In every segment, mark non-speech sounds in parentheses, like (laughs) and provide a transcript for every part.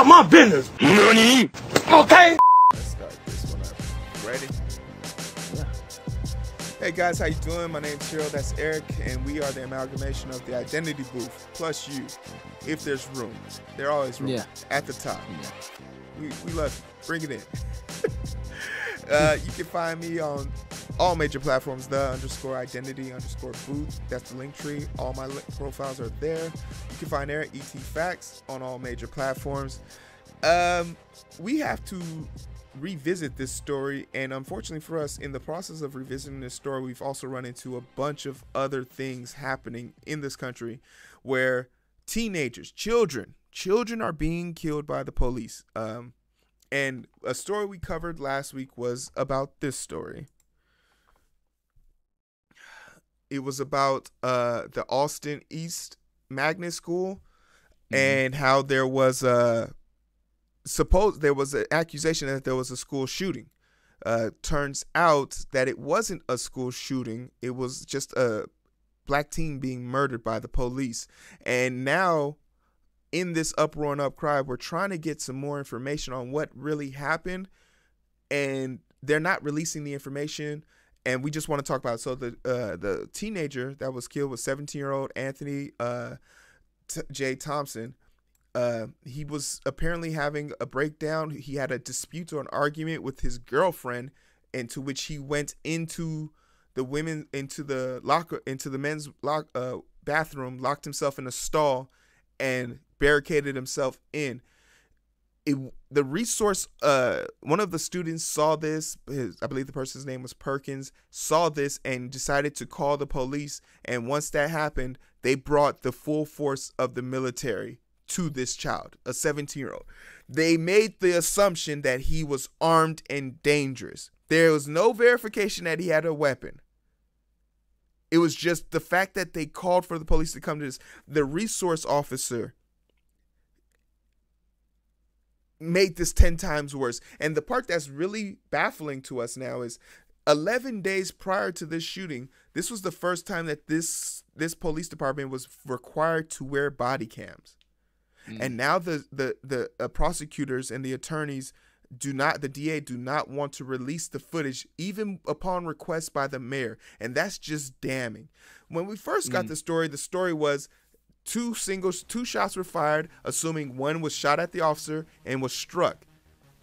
out my business. Money. Okay. Let's start this one up. Ready? Yeah. Hey guys, how you doing? My name's Cheryl, that's Eric, and we are the amalgamation of the Identity Booth plus you. If there's room, there always room Yeah. at the top. Yeah. We, we love you. Bring it in. Uh, you can find me on all major platforms, the underscore identity underscore booth. That's the link tree. All my link profiles are there. You can find Eric ET Facts on all major platforms. Um, we have to revisit this story, and unfortunately for us, in the process of revisiting this story, we've also run into a bunch of other things happening in this country where teenagers, children, children are being killed by the police. Um, and a story we covered last week was about this story. It was about uh, the Austin East Magnet School and how there was a suppose there was an accusation that there was a school shooting. Uh, turns out that it wasn't a school shooting; it was just a black teen being murdered by the police. And now, in this uproar and upcry, we're trying to get some more information on what really happened, and they're not releasing the information. And we just want to talk about it. so the uh, the teenager that was killed was 17 year old Anthony uh, T- J Thompson uh, he was apparently having a breakdown. He had a dispute or an argument with his girlfriend, and to which he went into the women into the locker into the men's lock uh, bathroom, locked himself in a stall, and barricaded himself in. It, the resource uh one of the students saw this his, i believe the person's name was perkins saw this and decided to call the police and once that happened they brought the full force of the military to this child, a 17 year old. They made the assumption that he was armed and dangerous. There was no verification that he had a weapon. It was just the fact that they called for the police to come to this. The resource officer made this 10 times worse. And the part that's really baffling to us now is 11 days prior to this shooting, this was the first time that this this police department was required to wear body cams. And now the the the uh, prosecutors and the attorneys do not the DA do not want to release the footage even upon request by the mayor. And that's just damning. When we first got the story the story was two singles two shots were fired assuming one was shot at the officer and was struck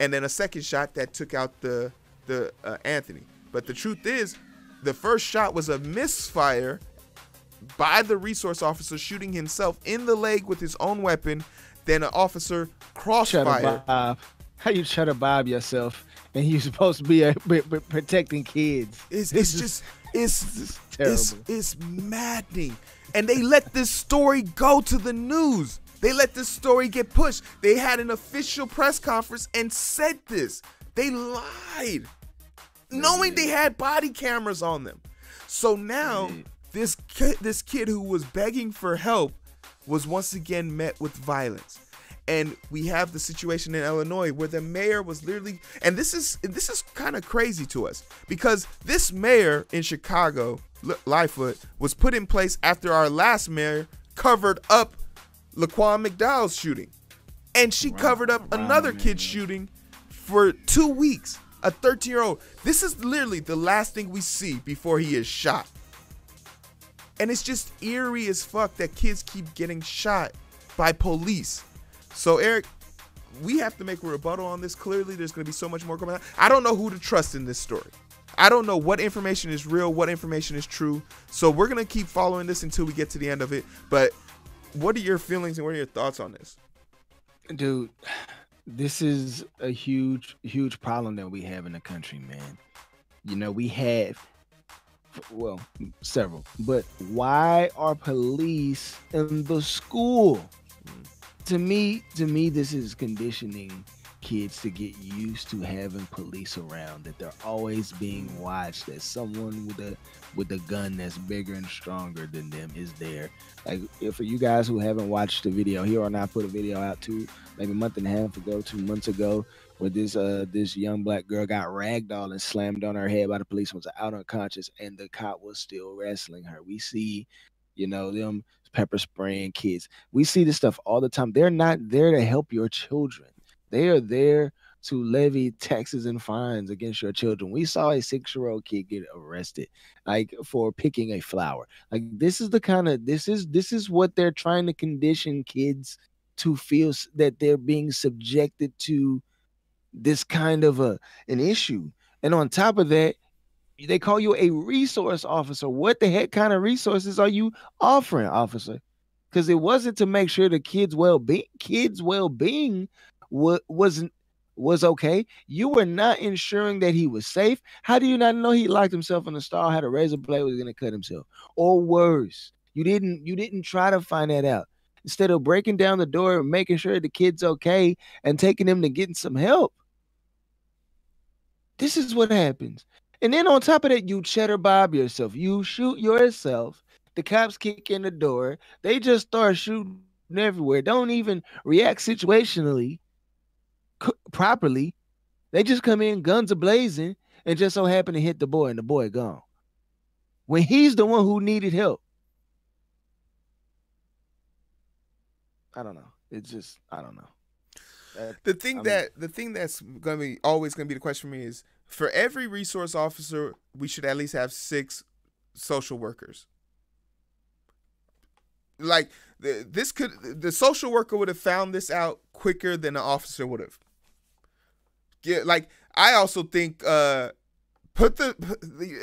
and then a second shot that took out the the uh, Anthony but the truth is the first shot was a misfire by the resource officer shooting himself in the leg with his own weapon. Then an officer crossfire. How you try to Bob yourself and you supposed to be a, b- (laughs) b- protecting kids? It's, This it's is- just it's is (laughs) it's it's maddening, and they let this story go to the news. They let this story get pushed. They had an official press conference and said this. They lied, knowing they had body cameras on them. So now mm-hmm. this kid, this kid who was begging for help was once again met with violence. And we have the situation in Illinois where the mayor was literally and this is this is kind of crazy to us because this mayor in Chicago, Lightfoot, was put in place after our last mayor covered up Laquan McDonald's shooting. And she covered up another kid shooting for two weeks. A 13 year old. This is literally the last thing we see before he is shot. And it's just eerie as fuck that kids keep getting shot by police. So, Eric, we have to make a rebuttal on this. Clearly, there's going to be so much more coming out. I don't know who to trust in this story. I don't know what information is real, what information is true. So, we're going to keep following this until we get to the end of it. But what are your feelings and what are your thoughts on this? dude this is a huge huge problem that we have in the country man you know we have well several but why are police in the school mm. to me to me this is conditioning kids to get used to having police around that they're always being watched that someone with a with a gun that's bigger and stronger than them is there like if for you guys who haven't watched the video here on I put a video out too maybe a month and a half ago two months ago where this uh this young black girl got ragdolled and slammed on her head by the police was out unconscious and the cop was still wrestling her we see you know them pepper spraying kids. We see this stuff all the time. They're not there to help your children. They are there to levy taxes and fines against your children. We saw a six-year-old kid get arrested, like for picking a flower. Like this is the kind of this is this is what they're trying to condition kids to feel that they're being subjected to this kind of a an issue. And on top of that, they call you a resource officer. What the heck kind of resources are you offering, officer? Because it wasn't to make sure the kids' well-being, kids' well-being was wasn't was okay. You were not ensuring that he was safe. How do you not know he locked himself in the stall, had a razor blade, was gonna cut himself? Or worse, you didn't you didn't try to find that out. Instead of breaking down the door, and making sure the kid's okay, and taking him to getting some help. This is what happens. And then on top of that, you cheddar bob yourself. You shoot yourself. The cops kick in the door. They just start shooting everywhere. Don't even react situationally properly. They just come in guns a blazing and just so happen to hit the boy and the boy gone. When he's the one who needed help. I don't know. It's just I don't know. That, the thing I mean, that the thing that's gonna be always gonna be the question for me is for every resource officer, we should at least have six social workers. Like this could the social worker would have found this out quicker than the officer would have. Get like I also think uh put the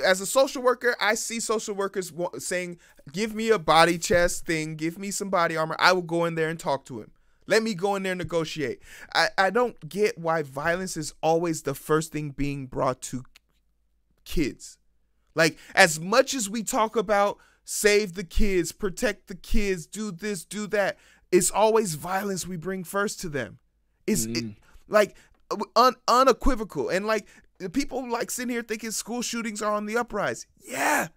as a social worker i see social workers saying give me a body chest thing give me some body armor i will go in there and talk to him let me go in there and negotiate. I, I don't get why violence is always the first thing being brought to kids. Like, as much as we talk about save the kids, protect the kids, do this, do that, it's always violence we bring first to them. It's mm. it, like un, unequivocal. And like, people like sitting here thinking school shootings are on the uprise. Yeah,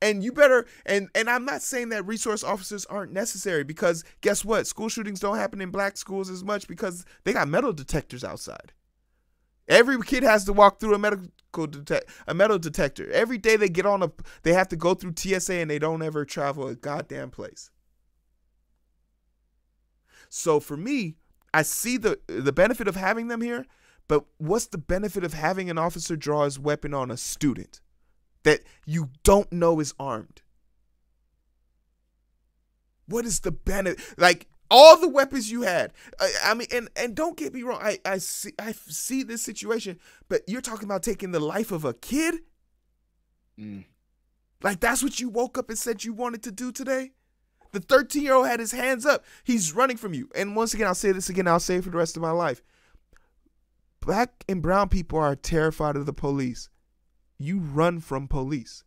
and you better and and I'm not saying that resource officers aren't necessary because guess what? School shootings don't happen in black schools as much because they got metal detectors outside. Every kid has to walk through a medical detect a metal detector. Every day they get on a they have to go through TSA and they don't ever travel a goddamn place. So for me, I see the the benefit of having them here, but what's the benefit of having an officer draw his weapon on a student? that you don't know is armed? What is the benefit? Like all the weapons you had. I, I, mean, and and don't get me wrong. I I see I see this situation, but you're talking about taking the life of a kid. Mm. Like that's what you woke up and said you wanted to do today. The 13 year old had his hands up. He's running from you. And once again, I'll say this again. I'll say it for the rest of my life. Black and brown people are terrified of the police you run from police.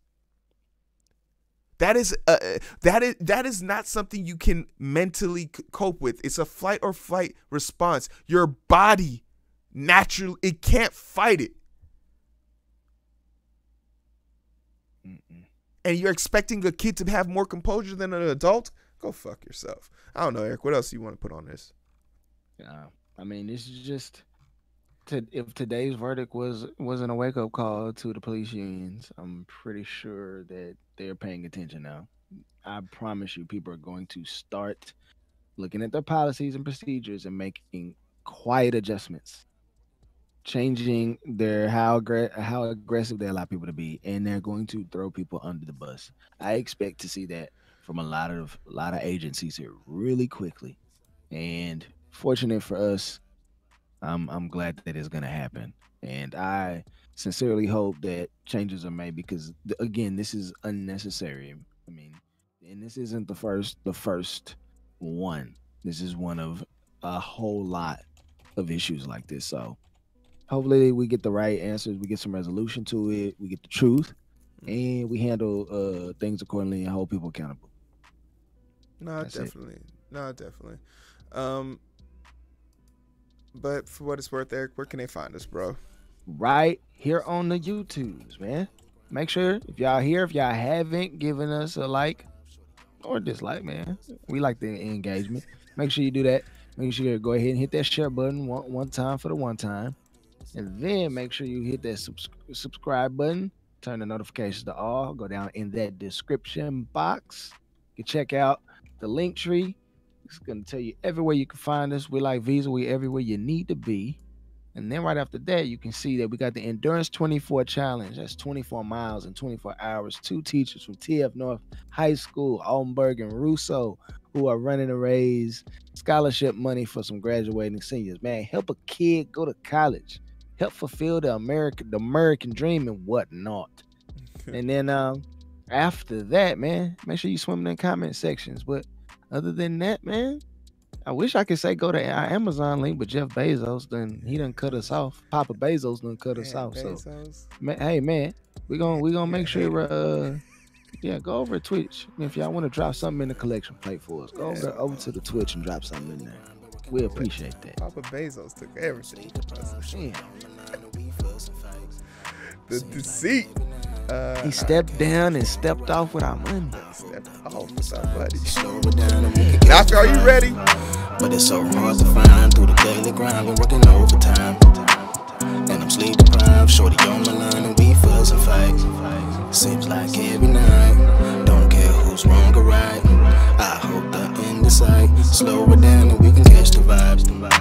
That is uh, that is that is not something you can mentally cope with. It's a flight or flight response. Your body naturally it can't fight it. Mm-mm. And you're expecting a kid to have more composure than an adult? Go fuck yourself. I don't know, Eric. What else do you want to put on this? Yeah, I mean, this is just to, if today's verdict was wasn't a wake up call to the police unions, I'm pretty sure that they're paying attention now. I promise you, people are going to start looking at their policies and procedures and making quiet adjustments, changing their how how aggressive they allow people to be, and they're going to throw people under the bus. I expect to see that from a lot of a lot of agencies here really quickly, and fortunate for us, I'm I'm glad that it's gonna happen, and I sincerely hope that changes are made because again, this is unnecessary. I mean, and this isn't the first the first one. This is one of a whole lot of issues like this. So hopefully we get the right answers, we get some resolution to it, we get the truth, and we handle uh, things accordingly and hold people accountable. No, That's definitely. It. No, definitely. Um, but for what it's worth, Eric, where can they find us, bro? Right here on the YouTubes, man. Make sure if y'all here, if y'all haven't given us a like or dislike, man, we like the engagement. Make sure you do that. Make sure you go ahead and hit that share button one, one time for the one time. And then make sure you hit that subs- subscribe button, turn the notifications to all, go down in that description box You can check out the link tree. It's gonna tell you everywhere you can find us. We're like Visa, we everywhere you need to be. And then right after that, you can see that we got the Endurance 24 Challenge. That's 24 miles in 24 hours. Two teachers from TF North High School, Altenburg and Russo, who are running to raise scholarship money for some graduating seniors. Man, help a kid go to college. Help fulfill the American the American dream and whatnot. (laughs) and then um after that, man, make sure you swim in the comment sections. But other than that, man, I wish I could say go to our Amazon link, but Jeff Bezos done he done cut us off. Papa Bezos done cut us off. So man, hey man, we gonna we gonna make sure (laughs) uh yeah, go over to Twitch. If y'all want to drop something in the collection plate for us, go over, over to the Twitch and drop something in there. We appreciate that. Papa Bezos took everything. Yeah. The deceit. Uh, He stepped down and stepped off with our money. stepped off with our buddy. Slow it down and we can Doctor, are you ready? But it's so hard to find through the daily grind. Been working overtime. And I'm sleep deprived. Shorty on my line and we fuss and fight. Seems like every night. Don't care who's wrong or right. I hope the end is sight. Slow it down and we can catch the vibes.